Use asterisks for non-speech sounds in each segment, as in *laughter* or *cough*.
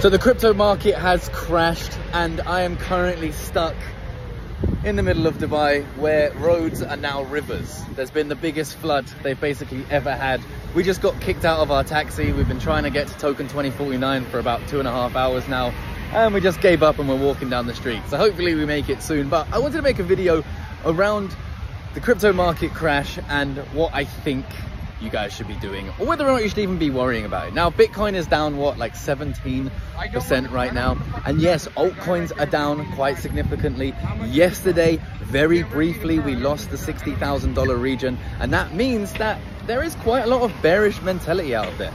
So the crypto market has crashed and I am currently stuck in the middle of Dubai where roads are now rivers. There's been the biggest flood they've basically ever had. We just got kicked out of our taxi. We've been trying to get to token 2049 for about two and a half hours now and we just gave up and we're walking down the street. So hopefully we make it soon. But I wanted to make a video around the crypto market crash and what I think you guys should be doing or whether or not you should even be worrying about it. Now, Bitcoin is down, what, like 17% right now. And yes, altcoins are down quite significantly. Yesterday, very briefly, we lost the $60,000 region. And that means that there is quite a lot of bearish mentality out there.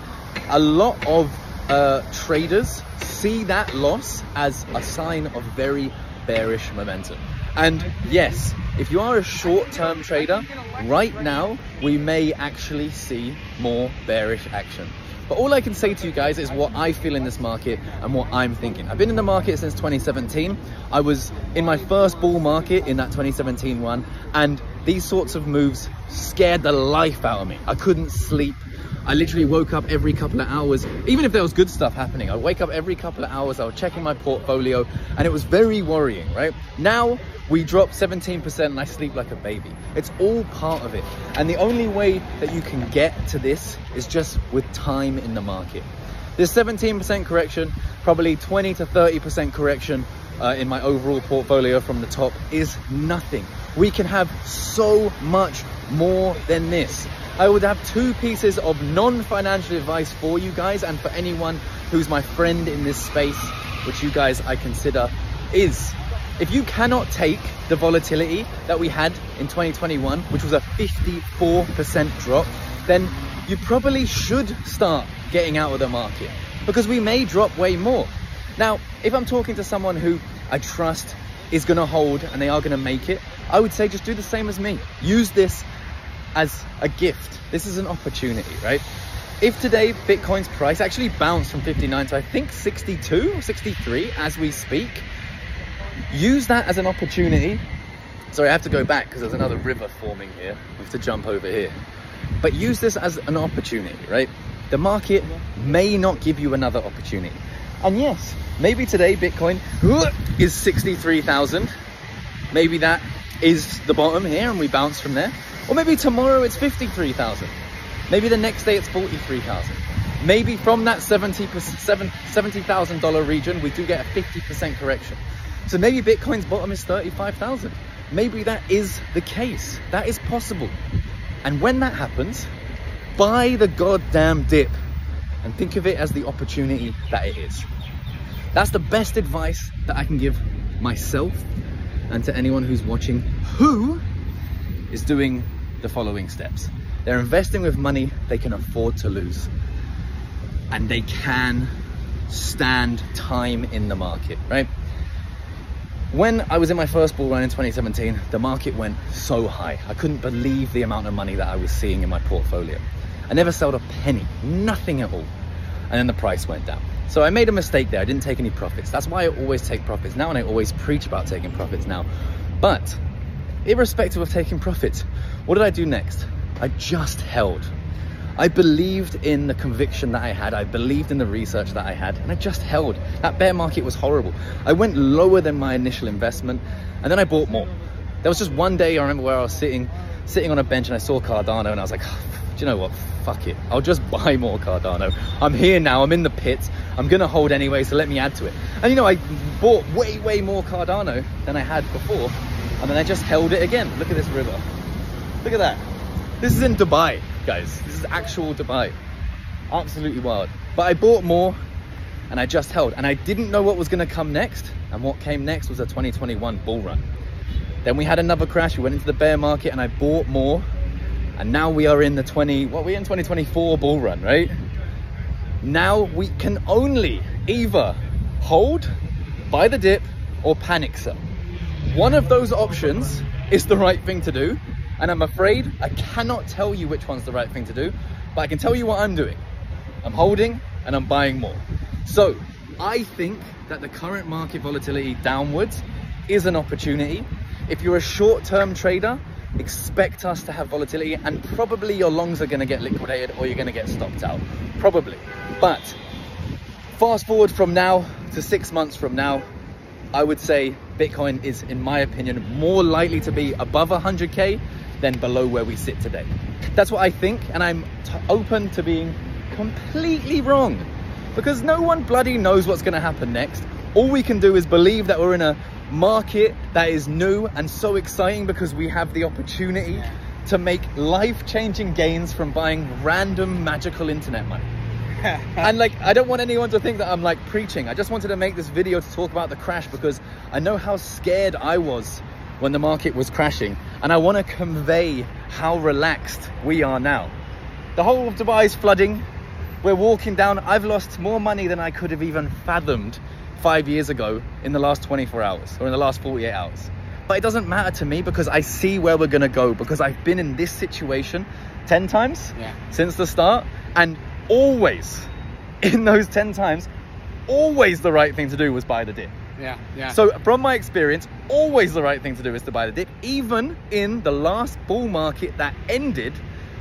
A lot of uh, traders see that loss as a sign of very bearish momentum. And yes, if you are a short-term trader, right now, we may actually see more bearish action. But all I can say to you guys is what I feel in this market and what I'm thinking. I've been in the market since 2017. I was in my first bull market in that 2017 one, and these sorts of moves scared the life out of me. I couldn't sleep. I literally woke up every couple of hours, even if there was good stuff happening, I wake up every couple of hours, I was checking my portfolio, and it was very worrying, right? Now, we drop 17% and I sleep like a baby. It's all part of it. And the only way that you can get to this is just with time in the market. This 17% correction, probably 20 to 30% correction uh, in my overall portfolio from the top is nothing. We can have so much more than this. I would have two pieces of non-financial advice for you guys and for anyone who's my friend in this space, which you guys I consider is if you cannot take the volatility that we had in 2021, which was a 54% drop, then you probably should start getting out of the market because we may drop way more. Now, if I'm talking to someone who I trust is going to hold and they are going to make it, I would say just do the same as me. Use this as a gift. This is an opportunity, right? If today Bitcoin's price actually bounced from 59 to I think 62 or 63 as we speak, use that as an opportunity. Sorry, I have to go back because there's another river forming here. We have to jump over here. But use this as an opportunity, right? The market may not give you another opportunity. And yes, maybe today Bitcoin is 63,000. Maybe that is the bottom here and we bounce from there. Or maybe tomorrow it's 53,000. Maybe the next day it's 43,000. Maybe from that $70,000 region, we do get a 50% correction. So maybe Bitcoin's bottom is 35,000. Maybe that is the case. That is possible. And when that happens, buy the goddamn dip and think of it as the opportunity that it is. That's the best advice that I can give myself and to anyone who's watching who is doing the following steps. They're investing with money they can afford to lose. And they can stand time in the market, right? When I was in my first bull run in 2017, the market went so high. I couldn't believe the amount of money that I was seeing in my portfolio. I never sold a penny, nothing at all. And then the price went down. So I made a mistake there. I didn't take any profits. That's why I always take profits now and I always preach about taking profits now. But irrespective of taking profits, what did I do next? I just held. I believed in the conviction that I had. I believed in the research that I had, and I just held. That bear market was horrible. I went lower than my initial investment, and then I bought more. There was just one day I remember where I was sitting, sitting on a bench, and I saw Cardano, and I was like, oh, do you know what? Fuck it. I'll just *laughs* buy more Cardano. I'm here now. I'm in the pit. I'm gonna hold anyway, so let me add to it. And you know, I bought way, way more Cardano than I had before, and then I just held it again. Look at this river. Look at that. This is in Dubai guys. This is actual Dubai. Absolutely wild. But I bought more and I just held. And I didn't know what was going to come next. And what came next was a 2021 bull run. Then we had another crash. We went into the bear market and I bought more. And now we are in the 20, what we're in 2024 bull run, right? Now we can only either hold, buy the dip, or panic sell. One of those options is the right thing to do and I'm afraid I cannot tell you which one's the right thing to do, but I can tell you what I'm doing. I'm holding and I'm buying more. So I think that the current market volatility downwards is an opportunity. If you're a short-term trader, expect us to have volatility and probably your longs are gonna get liquidated or you're gonna get stopped out, probably. But Fast forward from now to six months from now, I would say Bitcoin is, in my opinion, more likely to be above 100K than below where we sit today. That's what I think, and I'm open to being completely wrong because no one bloody knows what's going to happen next. All we can do is believe that we're in a market that is new and so exciting because we have the opportunity to make life-changing gains from buying random magical internet money. *laughs* and like I don't want anyone to think that I'm like preaching. I just wanted to make this video to talk about the crash because I know how scared I was when the market was crashing and I want to convey how relaxed we are now. The whole of Dubai is flooding. We're walking down. I've lost more money than I could have even fathomed five years ago in the last 24 hours or in the last 48 hours. But it doesn't matter to me because I see where we're gonna go because I've been in this situation 10 times yeah. since the start and always *laughs* in those 10 times, always the right thing to do was buy the dip. Yeah, yeah. So from my experience, always the right thing to do is to buy the dip. Even in the last bull market that ended,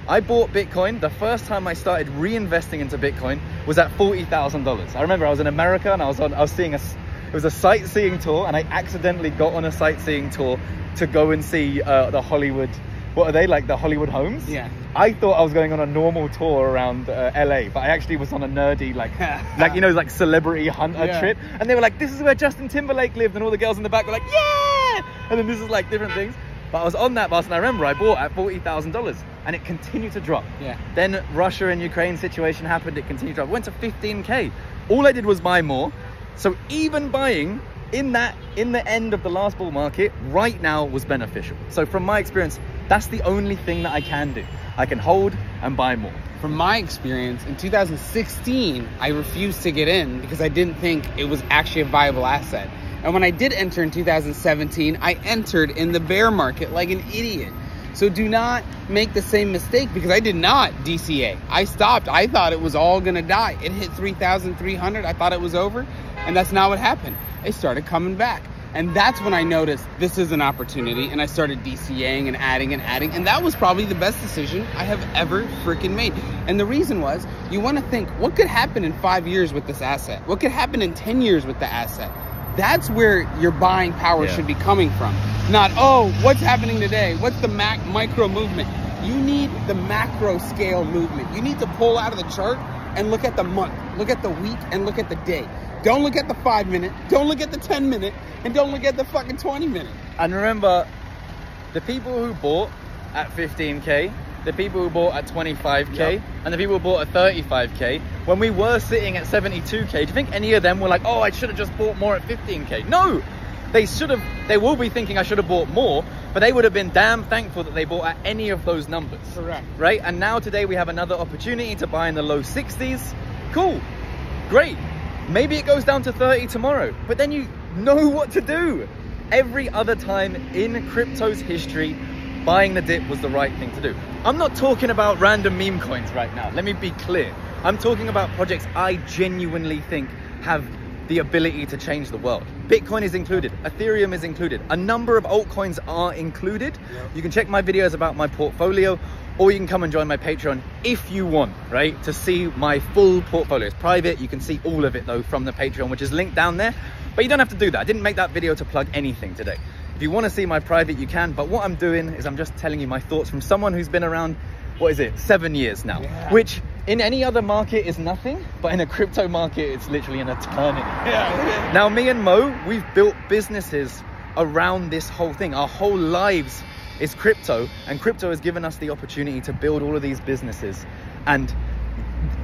I bought Bitcoin. The first time I started reinvesting into Bitcoin was at $40,000. I remember I was in America and I was on, I was seeing a, it was a sightseeing tour and I accidentally got on a sightseeing tour to go and see uh, the Hollywood, what are they, like the Hollywood homes? Yeah. I thought I was going on a normal tour around uh, LA, but I actually was on a nerdy, like, *laughs* like you know, like celebrity hunter yeah. trip. And they were like, this is where Justin Timberlake lived. And all the girls in the back were like, yeah! And then this is like different things. But I was on that bus and I remember I bought at $40,000 and it continued to drop. Yeah. Then Russia and Ukraine situation happened, it continued to drop. Went to 15K. All I did was buy more. So even buying in that, in the end of the last bull market, right now was beneficial. So from my experience, that's the only thing that I can do. I can hold and buy more. From my experience, in 2016, I refused to get in because I didn't think it was actually a viable asset. And when I did enter in 2017, I entered in the bear market like an idiot. So do not make the same mistake because I did not DCA. I stopped. I thought it was all going to die. It hit 3,300. I thought it was over. And that's not what happened. It started coming back. And that's when I noticed this is an opportunity and I started DCAing and adding and adding. And that was probably the best decision I have ever freaking made. And the reason was you want to think what could happen in five years with this asset? What could happen in 10 years with the asset? That's where your buying power yeah. should be coming from. Not, oh, what's happening today? What's the mac- micro movement? You need the macro scale movement. You need to pull out of the chart and look at the month, look at the week, and look at the day. Don't look at the five minute, don't look at the 10 minute, and don't look at the fucking 20 minute. And remember, the people who bought at 15K the people who bought at 25k yep. and the people who bought at 35k when we were sitting at 72k do you think any of them were like oh i should have just bought more at 15k no. They should have they will be thinking i should have bought more but they would have been damn thankful that they bought at any of those numbers. Correct. Right? And now today we have another opportunity to buy in the low 60s cool. Great. Maybe it goes down to 30 tomorrow but then you know what to do every other time in crypto's history buying the dip was the right thing to do. I'm not talking about random meme coins right now. Let me be clear. I'm talking about projects I genuinely think have the ability to change the world. Bitcoin is included, Ethereum is included, a number of altcoins are included. Yep. You can check my videos about my portfolio or you can come and join my Patreon if you want, right? To see my full portfolio. It's private, you can see all of it though from the Patreon, which is linked down there. But you don't have to do that. I didn't make that video to plug anything today. If you want to see my private, you can. But what I'm doing is I'm just telling you my thoughts from someone who's been around, what is it, seven years now, yeah. which in any other market is nothing, but in a crypto market, it's literally an eternity. *laughs* Yeah. now, me and Mo, we've built businesses around this whole thing. Our whole lives is crypto, and crypto has given us the opportunity to build all of these businesses. And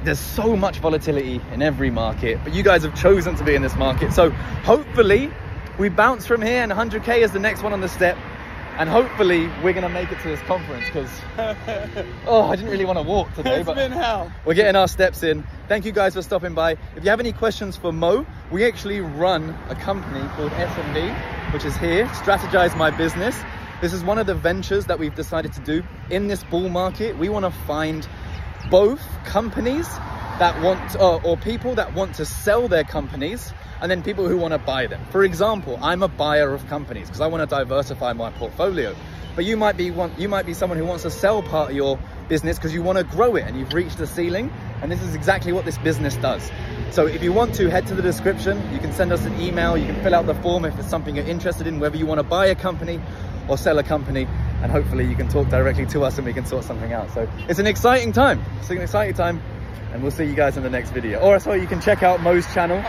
there's so much volatility in every market, but you guys have chosen to be in this market. So hopefully we bounce from here and 100k is the next one on the step. And hopefully we're gonna make it to this conference because *laughs* oh i didn't really want to walk today it's but been hell. we're getting our steps in. Thank you guys for stopping by. If you have any questions for mo we actually run a company called smb which is here. Strategize my business this is one of the ventures that we've decided to do in this bull market we want to find both companies that want uh, or people that want to sell their companies and then people who want to buy them. For example, I'm a buyer of companies because I want to diversify my portfolio. But you might be one, you might be someone who wants to sell part of your business because you want to grow it and you've reached the ceiling. And this is exactly what this business does. So if you want to, head to the description. You can send us an email. You can fill out the form if it's something you're interested in, whether you want to buy a company or sell a company. And hopefully you can talk directly to us and we can sort something out. So it's an exciting time. It's an exciting time. And we'll see you guys in the next video. Or sorry, you can check out Mo's channel.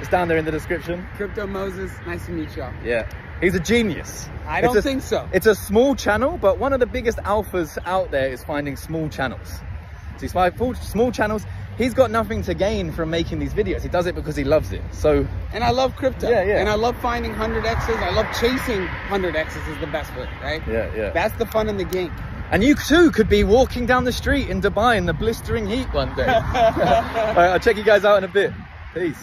It's down there in the description. Crypto Moses, nice to meet y'all. Yeah. He's a genius. I don't a- think so. It's a small channel, but one of the biggest alphas out there is finding small channels. He's finding small channels. He's got nothing to gain from making these videos. He does it because he loves it. So And I love crypto. Yeah, yeah. And I love finding 100Xs. I love chasing 100Xs is the best way, right? yeah, yeah. That's the fun in the game. And you too could be walking down the street in Dubai in the blistering heat one day. *laughs* All right, I'll check you guys out in a bit. Peace.